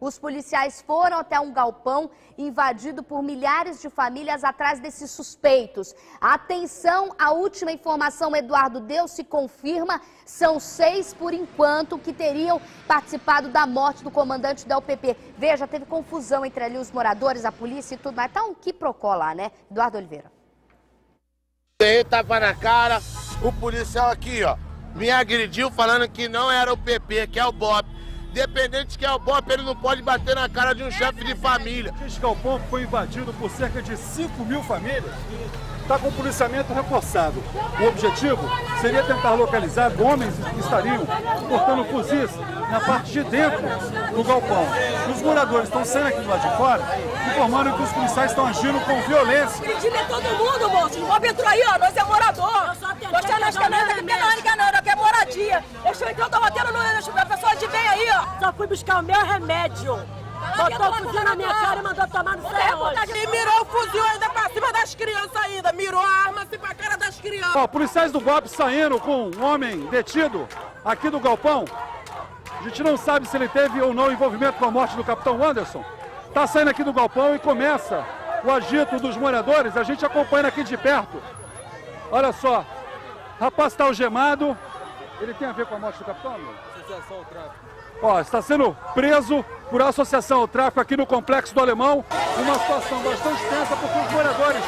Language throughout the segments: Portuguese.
Os policiais foram até um galpão invadido por milhares de famílias atrás desses suspeitos. Atenção, a última informação, Eduardo Deus, se confirma, são seis por enquanto que teriam participado da morte do comandante da UPP. Veja, teve confusão entre ali os moradores, a polícia e tudo, mas tá um quiprocó lá, né? Eduardo Oliveira. Ele tava na cara, o policial aqui, ó, me agrediu falando que não era o PP, que é o BOP. Independente de que é o BOP, ele não pode bater na cara de um chefe de família. Este galpão foi invadido por cerca de 5 mil famílias está com policiamento reforçado. O objetivo seria tentar localizar homens que estariam portando fuzis na parte de dentro do galpão. Os moradores estão saindo aqui do lado de fora, informando que os policiais estão agindo com violência. Acredita todo mundo, moço. Não entrou aí, ó. Nós é morador. Nós é canônica, canônica, não, que é moradia. Eu entrar, tô batendo no... A pessoa de bem fui buscar o meu remédio. Botou o fuzil na minha cara e mandou tomar no céu. E mirou o fuzil ainda pra cima das crianças ainda. Mirou a arma assim pra cara das crianças. Ó, policiais do BOP saindo com um homem detido aqui do galpão. A gente não sabe se ele teve ou não envolvimento com a morte do capitão Anderson. Tá saindo aqui do galpão e começa o agito dos moradores. A gente acompanha aqui de perto. Olha só, rapaz está algemado. Ele tem a ver com a morte do capitão? Associação ao tráfico. Ó, está sendo preso por associação ao tráfico aqui no Complexo do Alemão. Uma situação bastante tensa porque os moradores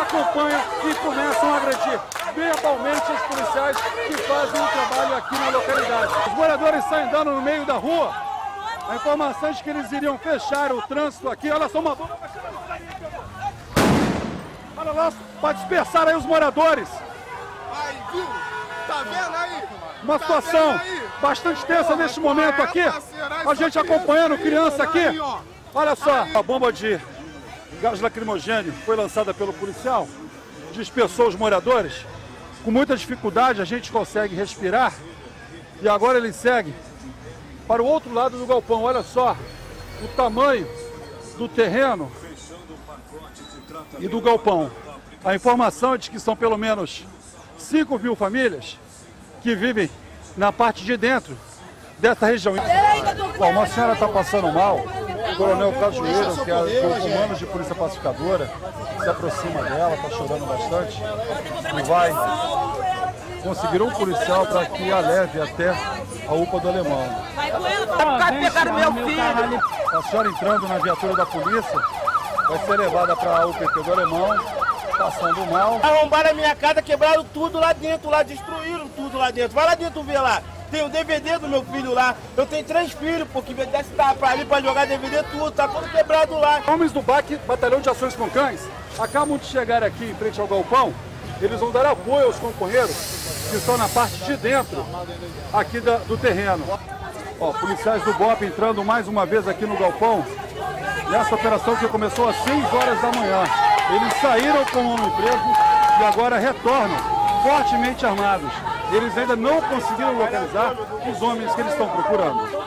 acompanham e começam a agredir verbalmente os policiais que fazem o trabalho aqui na localidade. Os moradores saem andando no meio da rua. A informação é que eles iriam fechar o trânsito aqui. Olha só uma bomba. Olha lá, para dispersar aí os moradores. Aí, viu? Tá? Uma situação bastante tensa neste momento aqui. A gente acompanhando criança aqui. Olha só, a bomba de gás lacrimogênio foi lançada pelo policial, dispersou os moradores. Com muita dificuldade a gente consegue respirar. E agora ele segue para o outro lado do galpão. Olha só o tamanho do terreno e do galpão. A informação é de que são pelo menos 5 mil famílias que vivem na parte de dentro dessa região. Bom, uma senhora está passando mal, o coronel Cajueiro, que é o comando de polícia pacificadora, se aproxima dela, está chorando bastante, e vai conseguir um policial para que a leve até a UPA do Alemão. filho. A senhora entrando na viatura da polícia, vai ser levada para a UPP do Alemão, passando mal. Arrombaram a minha casa, quebraram tudo lá dentro, lá destruíram tudo lá dentro. Vai lá dentro ver lá. Tem o DVD do meu filho lá. Eu tenho três filhos, porque desse tapa ali pra jogar DVD tudo, tá tudo quebrado lá. Homens do BAC, Batalhão de Ações com Cães, acabam de chegar aqui em frente ao galpão. Eles vão dar apoio aos companheiros que estão na parte de dentro aqui da, do terreno. Ó, policiais do BOP entrando mais uma vez aqui no galpão. Nessa operação que começou às 6 horas da manhã. Eles saíram com o homem preso e agora retornam fortemente armados. Eles ainda não conseguiram localizar os homens que eles estão procurando.